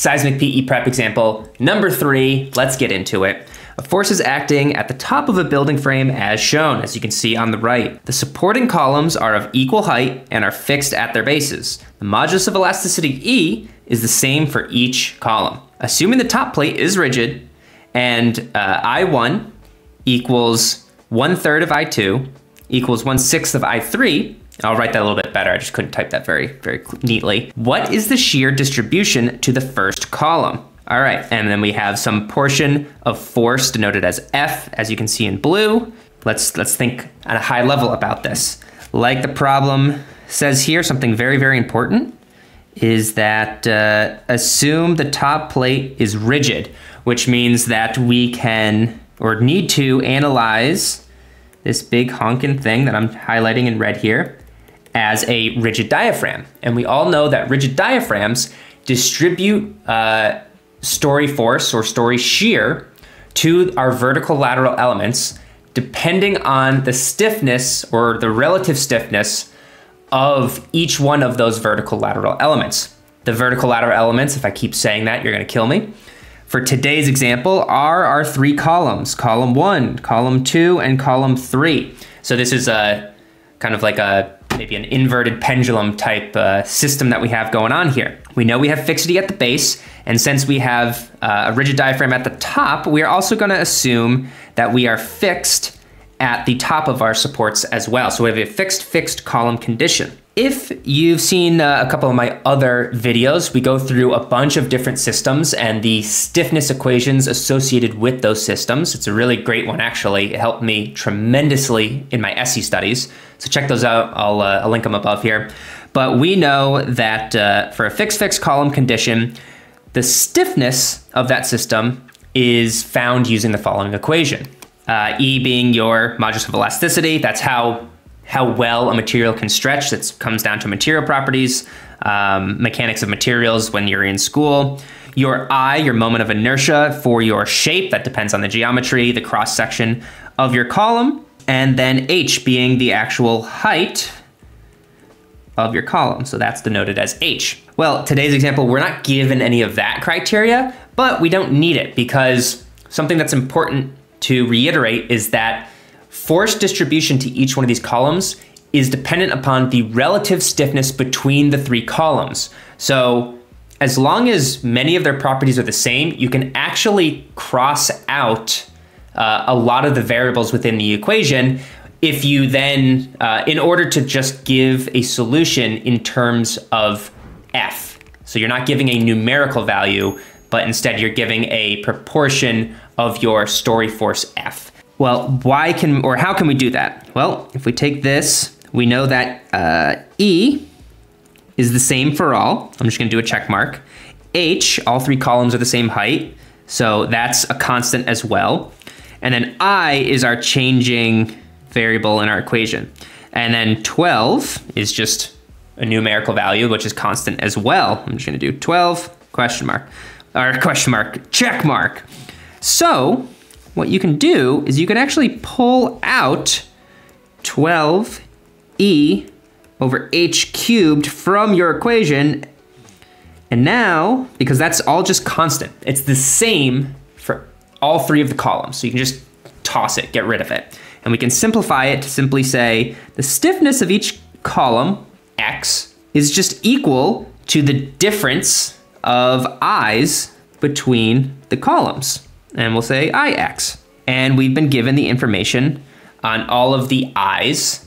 seismic PE prep example number three. Let's get into it. A force is acting at the top of a building frame as shown, as you can see on the right. The supporting columns are of equal height and are fixed at their bases. The modulus of elasticity E is the same for each column. Assuming the top plate is rigid and uh, I1 equals one third of I2 equals one sixth of I3, I'll write that a little bit better. I just couldn't type that very, very neatly. What is the shear distribution to the first column? All right, and then we have some portion of force denoted as F, as you can see in blue. Let's, let's think at a high level about this. Like the problem says here, something very, very important is that uh, assume the top plate is rigid, which means that we can or need to analyze this big honking thing that I'm highlighting in red here as a rigid diaphragm. And we all know that rigid diaphragms distribute uh, story force or story shear to our vertical lateral elements depending on the stiffness or the relative stiffness of each one of those vertical lateral elements. The vertical lateral elements, if I keep saying that, you're gonna kill me. For today's example are our three columns, column one, column two, and column three. So this is a kind of like a maybe an inverted pendulum type uh, system that we have going on here. We know we have fixity at the base, and since we have uh, a rigid diaphragm at the top, we are also gonna assume that we are fixed at the top of our supports as well. So we have a fixed fixed column condition. If you've seen uh, a couple of my other videos, we go through a bunch of different systems and the stiffness equations associated with those systems. It's a really great one, actually. It helped me tremendously in my SE studies. So check those out. I'll, uh, I'll link them above here. But we know that uh, for a fixed fixed column condition, the stiffness of that system is found using the following equation. Uh, e being your modulus of elasticity, that's how how well a material can stretch. That comes down to material properties, um, mechanics of materials when you're in school. Your I, your moment of inertia for your shape, that depends on the geometry, the cross section of your column. And then H being the actual height of your column. So that's denoted as H. Well, today's example, we're not given any of that criteria, but we don't need it because something that's important to reiterate is that force distribution to each one of these columns is dependent upon the relative stiffness between the three columns. So as long as many of their properties are the same, you can actually cross out uh, a lot of the variables within the equation if you then, uh, in order to just give a solution in terms of f. So you're not giving a numerical value, but instead you're giving a proportion of your story force f. Well, why can, or how can we do that? Well, if we take this, we know that uh, E is the same for all. I'm just gonna do a check mark. H, all three columns are the same height, so that's a constant as well. And then I is our changing variable in our equation. And then 12 is just a numerical value, which is constant as well. I'm just gonna do 12, question mark, or question mark, check mark. So what you can do is you can actually pull out 12e over h cubed from your equation. And now, because that's all just constant, it's the same for all three of the columns. So you can just toss it, get rid of it. And we can simplify it to simply say the stiffness of each column, x, is just equal to the difference of i's between the columns and we'll say ix. And we've been given the information on all of the i's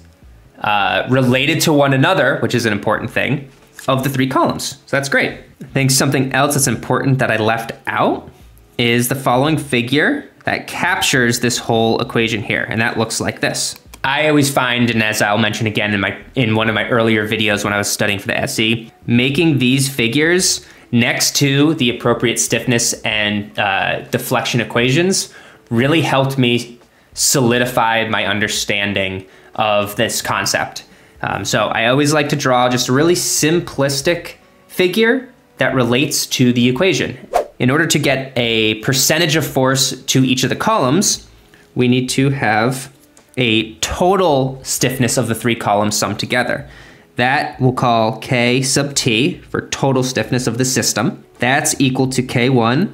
uh, related to one another, which is an important thing, of the three columns. So that's great. I think something else that's important that I left out is the following figure that captures this whole equation here, and that looks like this. I always find, and as I'll mention again in my in one of my earlier videos when I was studying for the SE, making these figures next to the appropriate stiffness and uh, deflection equations really helped me solidify my understanding of this concept. Um, so I always like to draw just a really simplistic figure that relates to the equation. In order to get a percentage of force to each of the columns, we need to have a total stiffness of the three columns summed together. That we'll call K sub T for total stiffness of the system. that's equal to K1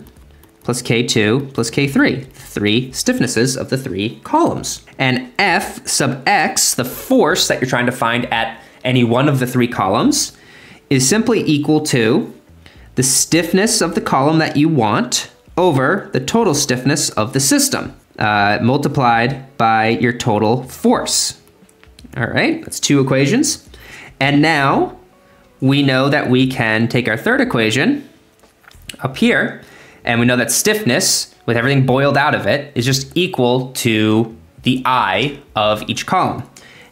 plus K2 plus K3, three stiffnesses of the three columns. And F sub X, the force that you're trying to find at any one of the three columns, is simply equal to the stiffness of the column that you want over the total stiffness of the system, uh, multiplied by your total force. All right, that's two equations. And now we know that we can take our third equation up here, and we know that stiffness, with everything boiled out of it, is just equal to the I of each column.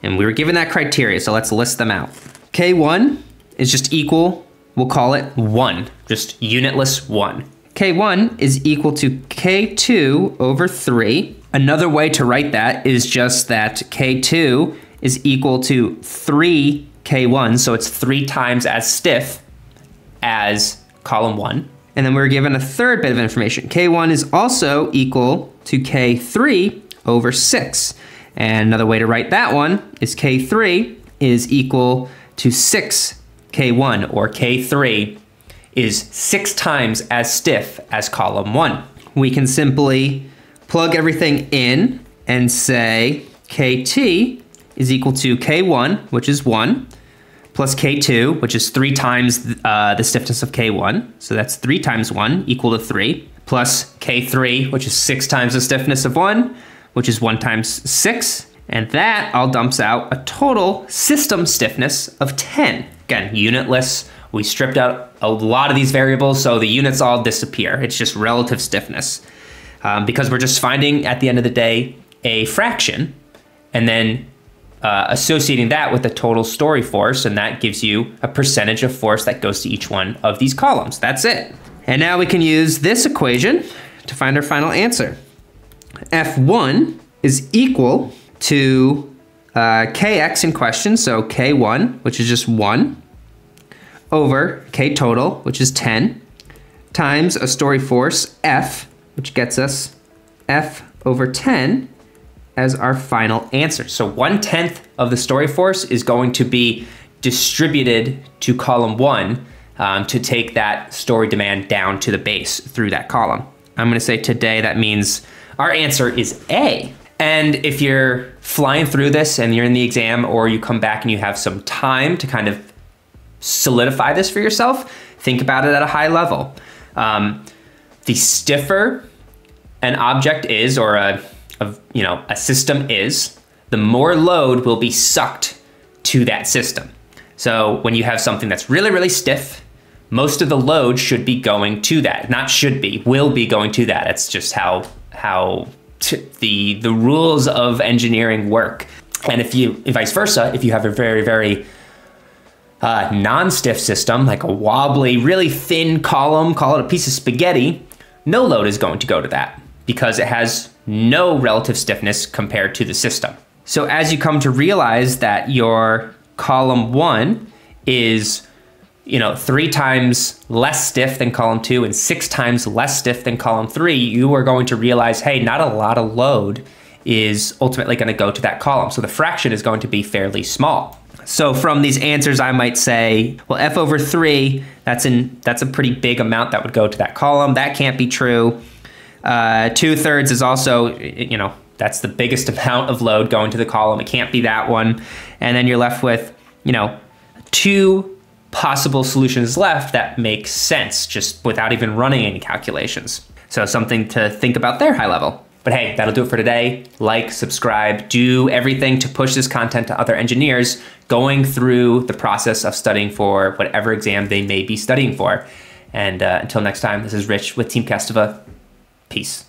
And we were given that criteria, so let's list them out. K1 is just equal, we'll call it 1, just unitless 1. K1 is equal to K2 over 3. Another way to write that is just that K2 is equal to 3 K1, so it's three times as stiff as column 1. And then we are given a third bit of information. K1 is also equal to K3 over 6. And another way to write that one is K3 is equal to 6 K1, or K3 is six times as stiff as column 1. We can simply plug everything in and say KT is equal to K1, which is 1, plus K2, which is 3 times uh, the stiffness of K1. So that's 3 times 1 equal to 3, plus K3, which is 6 times the stiffness of 1, which is 1 times 6. And that all dumps out a total system stiffness of 10. Again, unitless. We stripped out a lot of these variables, so the units all disappear. It's just relative stiffness. Um, because we're just finding, at the end of the day, a fraction, and then uh, associating that with the total story force, and that gives you a percentage of force that goes to each one of these columns. That's it. And now we can use this equation to find our final answer. F1 is equal to uh, kx in question, so k1, which is just 1, over k total, which is 10, times a story force, F, which gets us F over 10, as our final answer. So one tenth of the story force is going to be distributed to column one um, to take that story demand down to the base through that column. I'm gonna say today that means our answer is A. And if you're flying through this and you're in the exam or you come back and you have some time to kind of solidify this for yourself, think about it at a high level. Um, the stiffer an object is or a of you know a system is, the more load will be sucked to that system. So when you have something that's really really stiff, most of the load should be going to that. Not should be, will be going to that. It's just how how the the rules of engineering work. And if you vice versa, if you have a very very uh, non-stiff system, like a wobbly, really thin column, call it a piece of spaghetti, no load is going to go to that because it has no relative stiffness compared to the system. So as you come to realize that your column one is you know, three times less stiff than column two and six times less stiff than column three, you are going to realize, hey, not a lot of load is ultimately going to go to that column. So the fraction is going to be fairly small. So from these answers, I might say, well, f over three, that's in that's a pretty big amount that would go to that column. That can't be true. Uh, two thirds is also, you know, that's the biggest amount of load going to the column. It can't be that one. And then you're left with, you know, two possible solutions left that make sense just without even running any calculations. So something to think about there high level. But hey, that'll do it for today. Like, subscribe, do everything to push this content to other engineers going through the process of studying for whatever exam they may be studying for. And uh, until next time, this is Rich with Team Kestävä. Peace.